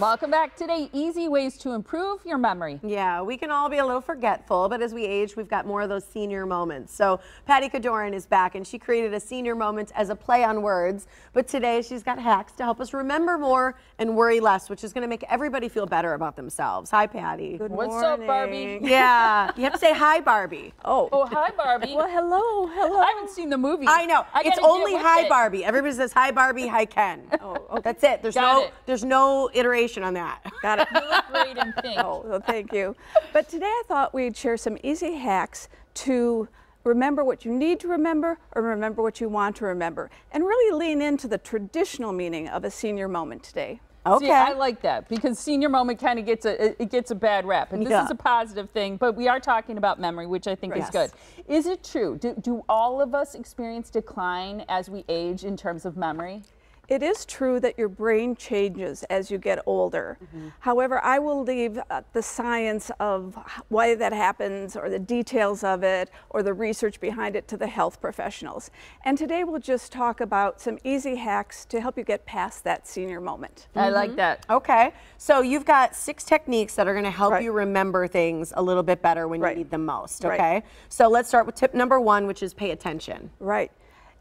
Welcome back. Today, easy ways to improve your memory. Yeah, we can all be a little forgetful, but as we age, we've got more of those senior moments. So Patty Kadoran is back, and she created a senior moment as a play on words. But today, she's got hacks to help us remember more and worry less, which is going to make everybody feel better about themselves. Hi, Patty. Good morning. What's morning. up, Barbie? Yeah, you have to say hi, Barbie. Oh, Oh, hi, Barbie. well, hello, hello. I haven't seen the movie. I know. I it's gotta get only hi, it. Barbie. Everybody says hi, Barbie, hi, Ken. Oh, okay. That's it. There's Got no, it. there's no iteration on that. Got it. You look great in pink. Oh, well, thank you. But today I thought we'd share some easy hacks to remember what you need to remember or remember what you want to remember and really lean into the traditional meaning of a senior moment today. Okay. See, I like that because senior moment kind of gets a it- it gets a bad rap, and this Yeah. is a positive thing. But we are talking about memory, which I think is good. Is it true? Do, do all of us experience decline as we age in terms of memory? It is true that your brain changes as you get older. However, I will leave uh, the science of why that happens or the details of it or the research behind it to the health professionals. And today we'll just talk about some easy hacks to help you get past that senior moment. I like that. Okay. So you've got six techniques that are going to help Right. you remember things a little bit better when Right. you need them most. Right. Okay. So let's start with tip number one, which is pay attention. Right.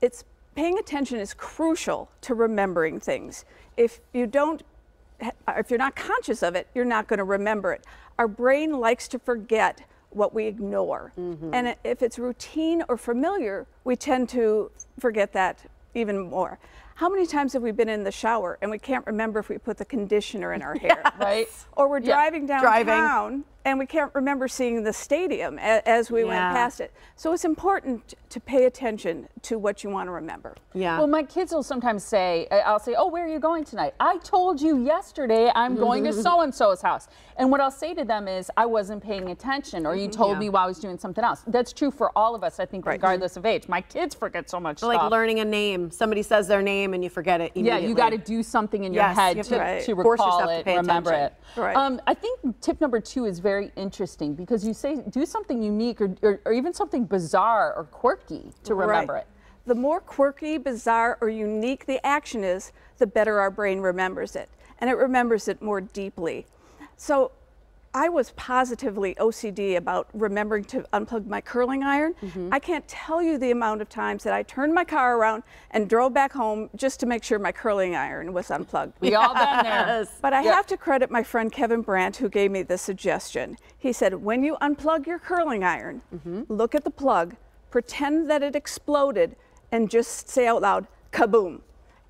It's paying attention is crucial to remembering things. If you don't if you're not conscious of it, you're not going to remember it. Our brain likes to forget what we ignore. Mm-hmm. And if it's routine or familiar, we tend to forget that even more. How many times have we been in the shower and we can't remember if we put the conditioner in our hair? Right? Or we're driving Yeah. driving Driving. Downtown and we can't remember seeing the stadium a- as we Yeah. went past it. So it's important to pay attention to what you want to remember. Yeah. Well, my kids will sometimes say, I- I'll say, Oh, where are you going tonight? I told you yesterday I'm going to so and so's house. And what I'll say to them is, I wasn't paying attention, or you told Yeah. me while I was doing something else. That's true for all of us, I think, Right. regardless of age. My kids forget so much like stuff. learning a name. Somebody says their name and you forget it. Yeah, you got to do something in your Yes, you head have to, to Right. to force recall yourself to it, pay remember attention. it. Right. Um, I think tip number two is very interesting because you say do something unique or, or, or even something bizarre or quirky to remember Right. it. The more quirky, bizarre, or unique the action is, the better our brain remembers it. And it remembers it more deeply. So I was positively OCD about remembering to unplug my curling iron. Mm-hmm. I can't tell you the amount of times that I turned my car around and drove back home just to make sure my curling iron was unplugged. We all been there. But I Yeah. have to credit my friend Kevin Brandt who gave me this suggestion. He said, when you unplug your curling iron, Mm-hmm. look at the plug, pretend that it exploded, and just say out loud, kaboom.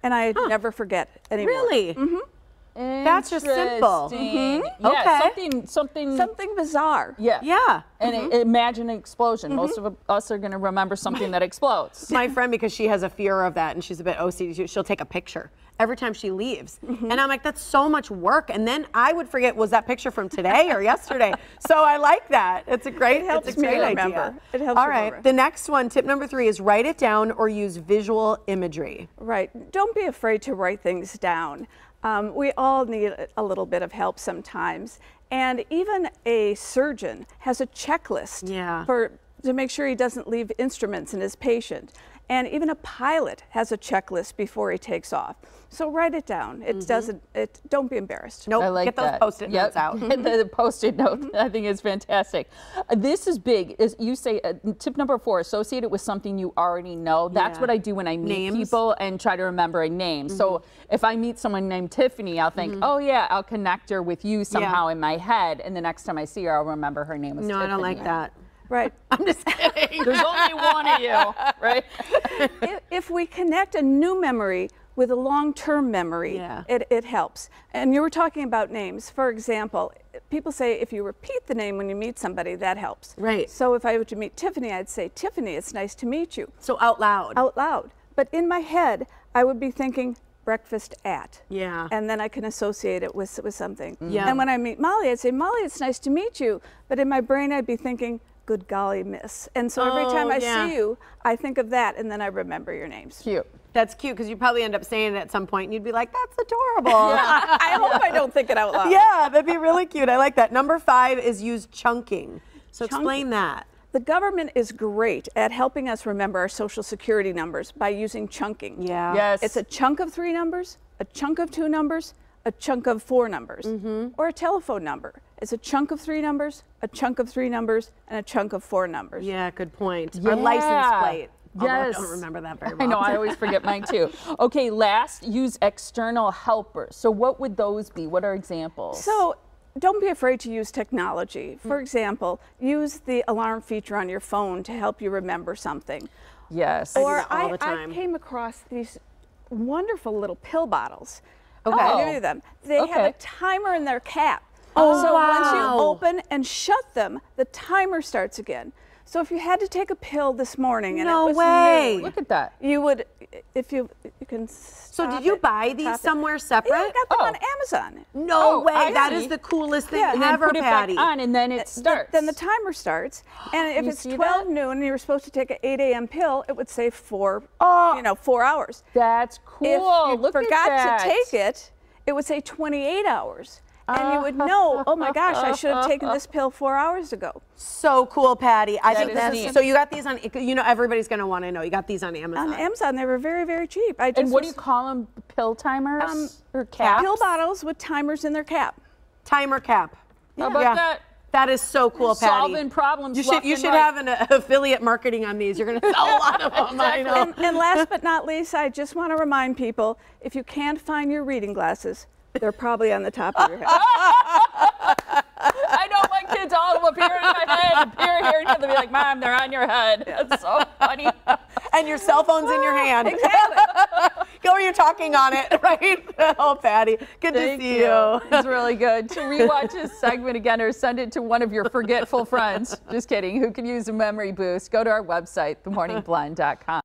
And I never forget anymore. Really? That's just simple. Interesting. Mhm. Yeah, Okay. something, something. Something bizarre. yeah. Yeah. And i- imagine an explosion. Most of us are going to remember something that explodes. My friend, because she has a fear of that and she's a bit OCD, she'll take a picture every time she leaves. And I'm like, that's so much work. And then I would forget, was that picture from today or yesterday? So I like that. It's a great, It helps it's a me remember. idea. It helps All right. remember. The next one, tip number three, is write it down or use visual imagery. Right. Don't be afraid to write things down. Um, we all need a- a little bit of help sometimes. And even a surgeon has a checklist Yeah. for to make sure he doesn't leave instruments in his patient. And even a pilot has a checklist before he takes off. So write it down. It doesn't it don't be embarrassed. Nope. I like Get those post-it Yep. notes out. Get the, the post-it note. I think is fantastic. Uh, this is big. Is you say uh, tip number four: associate it with something you already know. That's Yeah. what I do when I meet Names. people and try to remember a name. So if I meet someone named Tiffany, I'll think, oh yeah, I'll connect her with you somehow in my head, and the next time I see her, I'll remember her name was No, I don't like that. Right. I'm just kidding. There's only one of you, right? if, if we connect a new memory with a long-term memory, Yeah. it, it helps. And you were talking about names. For example, people say if you repeat the name when you meet somebody, that helps. Right. So if I were to meet Tiffany, I'd say, Tiffany, it's nice to meet you, so out loud. out loud. But in my head, I would be thinking, breakfast at. Yeah. And then I can associate it with, with something. Yeah. And when I meet Molly, I'd say, Molly, it's nice to meet you. But in my brain, I'd be thinking, good golly, miss. And so every oh, time Oh, I yeah. see you, I think of that, and then I remember your names. Cute. That's cute because you probably end up saying it at some point and you'd be like, that's adorable. I, I hope I don't think it out loud. Yeah, that'd be really cute. I like that. Number five is use chunking. So explain that. The government is great at helping us remember our social security numbers by using chunking. Yeah. Yes. It's a chunk of three numbers, a chunk of two numbers, a chunk of four numbers, Mm-hmm. or a telephone number. It's a chunk of three numbers, a chunk of three numbers, and a chunk of four numbers. Yeah, good point. Our license Yeah. plate. Although Yes. I don't remember that very well. I know, I always forget mine too. Okay, last, use external helpers. So what would those be? What are examples? So don't be afraid to use technology. Mm. For example, use the alarm feature on your phone to help you remember something. yes. do Or that all I, the time. I came across these wonderful little pill bottles. Okay. Oh. you them. They have a timer in their cap. Oh, so once you open and shut them, the timer starts again. So if you had to take a pill this morning and No it was way. noon, Look at that. you would, if you you can. So did you it, buy these top it. somewhere Yeah, separate? I got them Oh. on Amazon. No Oh, way. I That see. is the coolest thing Yeah, And then ever, put it Patty. back on and then it Th- starts. Then the timer starts, and if You it's 12 that? noon and you're supposed to take an 8 a.m. pill, it would say four, Oh. you know, four hours. That's cool. If you Look forgot at that. to take it, it would say 28 hours, and you would know, oh my gosh, I should have taken this pill four hours ago. So cool, Patty. I That think is that's neat. so. You got these on. You know, everybody's gonna want to know. You got these on Amazon. On Amazon, they were very, very cheap. I just And what do you call them? Pill timers Um, or caps? pill bottles with timers in their cap. Timer cap. How about Yeah. that? That is so cool, Patty. Solving problems You should you should right. have an uh, affiliate marketing on these. You're gonna sell a lot of them. I know. And, and last but not least, I just want to remind people if you can't find your reading glasses, they're probably on the top of your head. I know my kids all of them appear in my head, appear here, and they'll be like, "Mom, they're on your head." That's so funny. and your cell phone's in your ah, hand. Exactly. Go where you're talking on it, right? Oh, Patty, good Thank to see you. It's really good. To rewatch this segment again or send it to one of your forgetful friends. Just kidding. Who can use a memory boost? Go to our website, themorningblend.com.